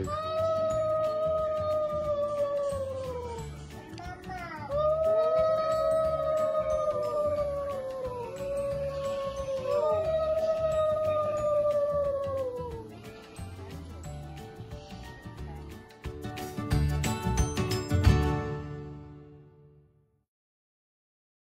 Abi.